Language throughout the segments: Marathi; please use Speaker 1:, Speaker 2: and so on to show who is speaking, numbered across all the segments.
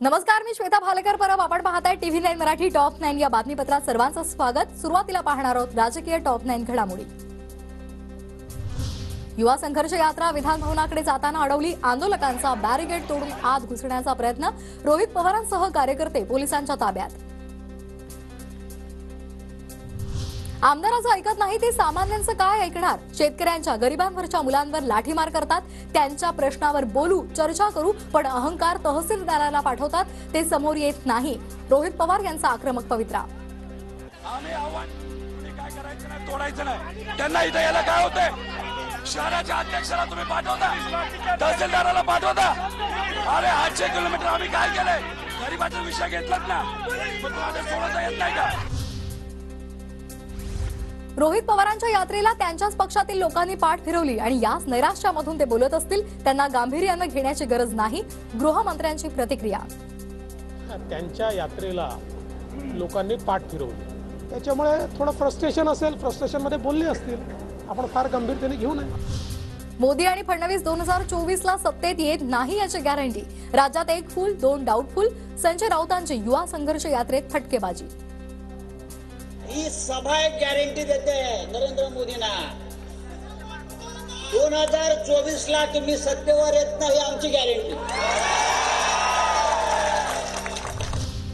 Speaker 1: नमस्कार मी श्वेता भालेकर. परब आपण पाहताय TV nine Marathi top nine या बातमीपत्रात सर्वांचं स्वागत. सुरुवातीला पाहणार आहोत राजकीय टॉप नाईन घडामोडी. युवा संघर्ष यात्रा विधानभवनाकडे जाताना अडवली आंदोलकांचा बॅरिगेड तोडून आत घुसण्याचा प्रयत्न. रोहित पवारांसह कार्यकर्ते पोलिसांच्या ताब्यात. आमदाराचं ऐकत नाही ते सामान्यांचं काय ऐकणार? शेतकऱ्यांच्या गरिबांवरच्या मुलांवर लाठीमार करतात त्यांच्या प्रश्नावर बोलू चर्चा करू पण अहंकार तहसीलदाराला पाठवतात ते समोर येत नाही. रोहित पवार यांचा आक्रमक पवित्रा.
Speaker 2: तोडायचं नाही. त्यांना इथे यायला काय होतंय? शहराच्या अध्यक्षाला तुम्ही पाठवता? तहसीलदाराला पाठवता? अरे आठशे किलोमीटर आम्ही काय केलंय? गरीबाचा विषय घेतलात ना? मग येत नाही का?
Speaker 1: रोहित पवारांच्या यात्रेला त्यांच्याच पक्षातील लोकांनी पाठ फिरवली आणि याच नैराश्यामधून ते बोलत असतील त्यांना गांभीर्यानं घेण्याची गरज नाही गृहमंत्र्यांची प्रतिक्रिया.
Speaker 3: त्यांच्या यात्रेला लोकांनी पाठ फिरवली. त्याच्यामुळे थोडं फ्रस्ट्रेशन असेल फ्रस्ट्रेशनमध्ये बोलले असतील आपण फार गंभीरतेने घेऊ नये.
Speaker 1: मोदी आणि फडणवीस दोन हजार चोवीस ला सत्तेत येत नाही याची गॅरंटी राज्यात एक फुल दोन डाऊटफुल संजय राऊतांची युवा संघर्ष यात्रेत फटकेबाजी.
Speaker 4: ही सभा एक गॅरंटी देते नरेंद्र मोदींना. दोन हजार चोवीस ला तुम्ही सत्तेवर येत नाही आमची गॅरंटी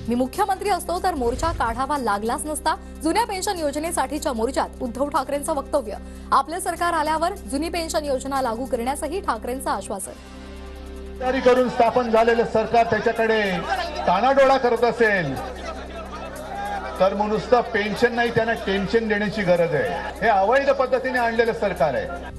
Speaker 1: मी मुख्यमंत्री असतो तर मोर्चा काढावा लागलाच नसता. जुन्या पेन्शन योजनेसाठीच्या मोर्चात उद्धव ठाकरेंचं वक्तव्य. आपलं सरकार आल्यावर जुनी पेन्शन योजना लागू करण्याचंही ठाकरेंचं आश्वासन.
Speaker 5: तयारी करून स्थापन झालेलं सरकार त्याच्याकडे तानाडोळा करत असेल. तर मग नुसतं पेन्शन नाही त्यांना टेन्शन देण्याची गरज आहे. हे अवैध पद्धतीने आणलेलं सरकार आहे.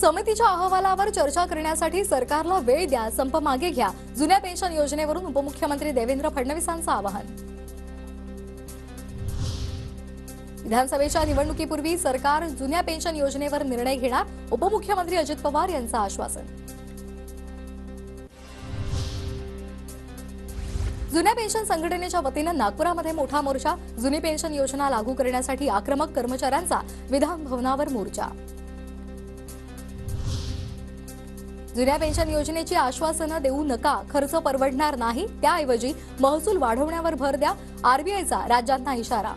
Speaker 1: समितीच्या अहवालावर चर्चा करण्यासाठी सरकारला वेळ द्या संप मागे घ्या. जुन्या पेन्शन योजनेवरून उपमुख्यमंत्री देवेंद्र फडणवीसांचं आवाहन. विधानसभेच्या निवडणुकीपूर्वी सरकार जुन्या पेन्शन योजनेवर निर्णय घेणार उपमुख्यमंत्री अजित पवार यांचं आश्वासन. जुन्या पेन्शन संघटनेच्या वतीनं नागपुरामध्ये मोठा मोर्चा जुनी पेन्शन योजना लागू करण्यासाठी आक्रमक कर्मचाऱ्यांचा विधान भवनावर मोर्चा. जुन्या पेन्शन योजनेची आश्वासनं देऊ नका खर्च परवडणार नाही त्याऐवजी महसूल वाढवण्यावर भर द्या आरबीआयचा राज्यांना इशारा.